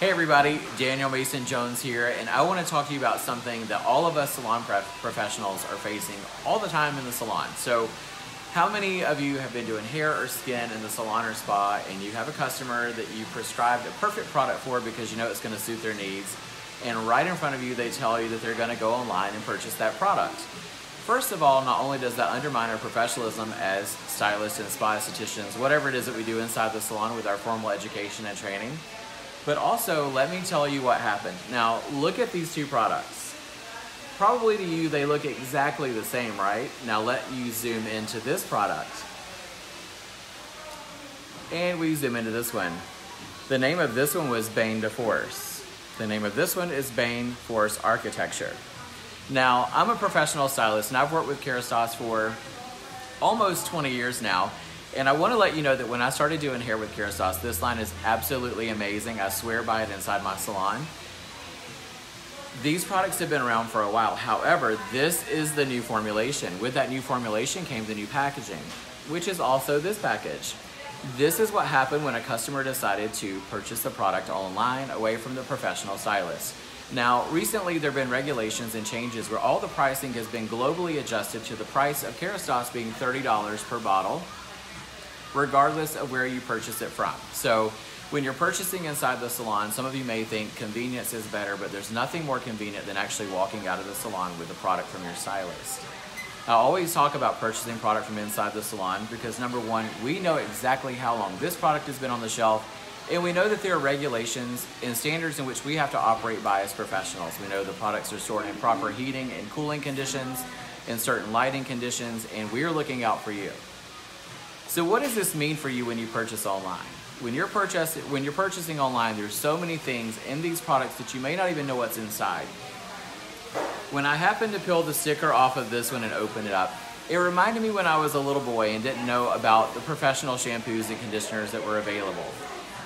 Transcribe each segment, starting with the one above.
Hey everybody, Daniel Mason Jones here, and I want to talk to you about something that all of us salon professionals are facing all the time in the salon. So, how many of you have been doing hair or skin in the salon or spa and you have a customer that you prescribed a perfect product for because you know it's going to suit their needs, and right in front of you they tell you that they're going to go online and purchase that product? First of all, not only does that undermine our professionalism as stylists and spa estheticians, whatever it is that we do inside the salon with our formal education and training, but also, let me tell you what happened. Now, look at these two products. Probably to you, they look exactly the same, right? Now let you zoom into this product. And we zoom into this one. The name of this one was Bain de Force. The name of this one is Bain Force Architecture. Now, I'm a professional stylist and I've worked with Kerastase for almost 20 years now. And I want to let you know that when I started doing hair with Kerastase, this line is absolutely amazing. I swear by it inside my salon. These products have been around for a while. However, this is the new formulation. With that new formulation came the new packaging, which is also this package. This is what happened when a customer decided to purchase the product online away from the professional stylist. Now, recently there have been regulations and changes where all the pricing has been globally adjusted to the price of Kerastase being $30 per bottle regardless of where you purchase it from. So when you're purchasing inside the salon, some of you may think convenience is better, but there's nothing more convenient than actually walking out of the salon with a product from your stylist. I always talk about purchasing product from inside the salon because number one, we know exactly how long this product has been on the shelf and we know that there are regulations and standards in which we have to operate by as professionals. We know the products are stored in proper heating and cooling conditions, in certain lighting conditions, and we're looking out for you. So what does this mean for you when you purchase online? When you're, when you're purchasing online, there's so many things in these products that you may not even know what's inside. When I happened to peel the sticker off of this one and open it up, it reminded me when I was a little boy and didn't know about the professional shampoos and conditioners that were available.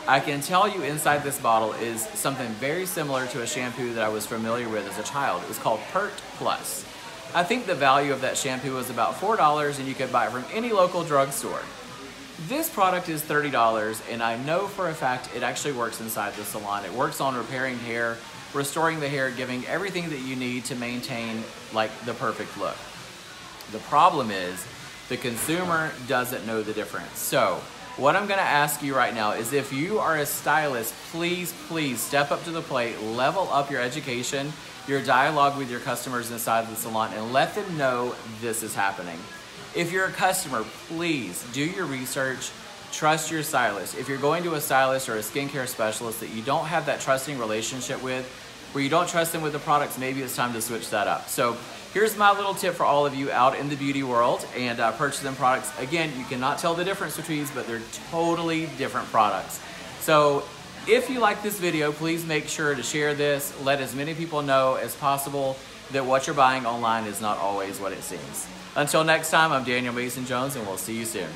I can tell you inside this bottle is something very similar to a shampoo that I was familiar with as a child. It was called Pert Plus. I think the value of that shampoo was about $4 and you could buy it from any local drugstore. This product is $30 and I know for a fact it actually works inside the salon. It works on repairing hair, restoring the hair, giving everything that you need to maintain like the perfect look. The problem is the consumer doesn't know the difference. So what I'm gonna ask you right now is if you are a stylist, please, please step up to the plate, level up your education, your dialogue with your customers inside the salon and let them know this is happening. If you're a customer, please do your research, trust your stylist. If you're going to a stylist or a skincare specialist that you don't have that trusting relationship with, where you don't trust them with the products, maybe it's time to switch that up. So here's my little tip for all of you out in the beauty world and uh, purchasing products. Again, you cannot tell the difference between these, but they're totally different products. So if you like this video, please make sure to share this. Let as many people know as possible that what you're buying online is not always what it seems. Until next time, I'm Daniel Mason Jones, and we'll see you soon.